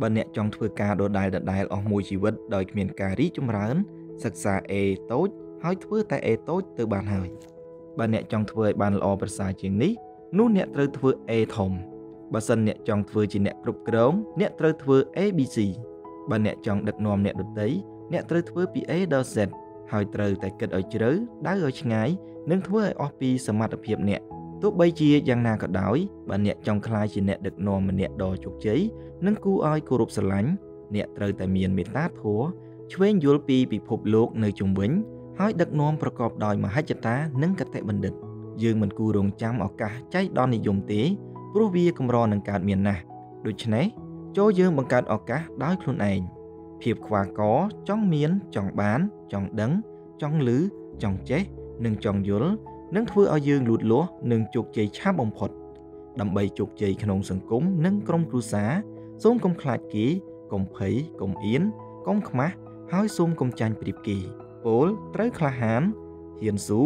បើអ្នកចង់ធ្វើការដដែលដដែលអស់មួយជីវិតដោយគ្មានការរីកចម្រើន សិក្សា A តូចហើយធ្វើតែ A តូចទៅបានហើយបើអ្នកចង់ធ្វើឲ្យបានល្អប្រសើរជាងនេះនោះអ្នកត្រូវធ្វើ A ធំបើសិនអ្នកចង់ធ្វើជាអ្នកគ្រប់គ្រងអ្នកត្រូវធ្វើ ABC បើអ្នកចង់ដឹកនាំអ្នកដទៃអ្នកត្រូវធ្វើពី A ដល់ Z ហើយត្រូវតែគិតឲ្យជ្រៅដៅឲ្យឆ្ងាយនិងធ្វើឲ្យអស់ពីសមត្ថភាពអ្នក ទោះបីជាយ៉ាងណាក៏ដោយបើអ្នកចង់ក្លាយជាអ្នកដឹកនាំម្នាក់ដ៏ជោគជ័យនិងគួរឲ្យគោរពស្រឡាញ់អ្នកត្រូវតែមានមេត្តាធម៌ឆ្វេងយល់ពីពិភពលោកនៅជុំវិញហើយដឹកនាំប្រកបដោយមហិច្ឆតានិងកតេបណ្ឌិត យើងមិនគួររងចាំឱកាសចៃដន្យនិយមទេព្រោះវាកម្រនឹងកើតមានណាស់ដូច្នេះចូលយើងបង្កើតឱកាសដោយខ្លួនឯងភាពខ្វះកចង់មានចង់បានចង់ដឹងចង់ឮចង់ចេះនិងចង់យល់ នឹងធ្វើឲ្យយើងលូតលាស់និងជោគជ័យឆាប់បំផុត ដើម្បីជោគជ័យក្នុងសង្គមនិងក្រុមគ្រួសារសូមកុំខ្លាចគេកុំភ័យកុំអៀនកុំខ្មាស់ហើយសូមកុំចាញ់ប្រៀបគេពលត្រូវក្លាហានហ៊ានស៊ូ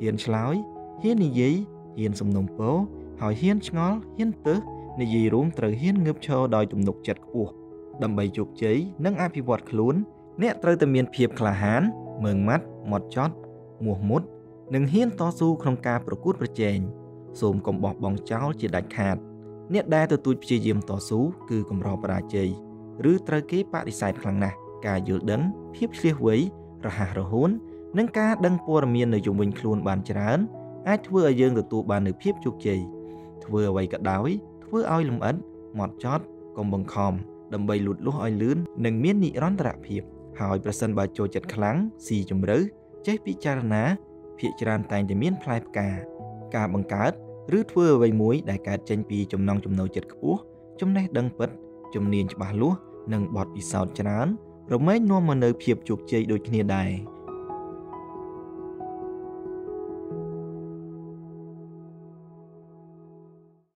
ហ៊ានឆ្លើយហ៊ាននិយាយហ៊ានសំណុំពរហើយហ៊ានឆ្ងល់ហ៊ានទើសនិយាយរួមត្រូវហ៊ានងើបឈរដោយទំនុកចិត្តខ្ពស់ដើម្បីជោគជ័យនិងអភិវឌ្ឍខ្លួន អ្នកត្រូវតែមានភាពក្លាហានមើងម៉ាត់ម៉ត់ចត់មោះមុត និងហ៊ានតស៊ូក្នុងការប្រកួតប្រជែងសូមកុំបោះបង់ចោលជាដាច់ខាត អ្នកដែលទទូចព្យាយាមតស៊ូគឺកម្របរាជ័យឬត្រូវគេបដិសេធខ្លាំងណាស់ការយល់ដឹងភាពឆ្លៀសវៃរហ័សរហួននិងការដឹងព័ត៌មាននៅជុំវិញខ្លួនបានច្រើនអាចធ្វើឲ្យយើងទទួលបាននូវភាពជោគជ័យធ្វើអ្វីក៏ដោយធ្វើឲ្យលម្អិតម៉ត់ចត់កុំបង្ខំដើម្បីលូតលាស់ឲ្យលឿននិងមាននិរន្តរភាពហើយប្រសិនបើចូលចិត្តខ្លាំងស៊ីជម្រៅចេះពិចារណា ភាកច្រើនតែងតែមានផ្លែផ្កា ការបង្កើតឬធ្វើអ្វីមួយដែលកើតចេញពីចំណង់ចំណូលចិត្តខ្ពស់ចំណេះដឹងពិតជំនាញច្បាស់លាស់និងបទពិសោធន៍ច្រើនរមែងនាំមកនៅភាពជោគជ័យដូចគ្នាដែរ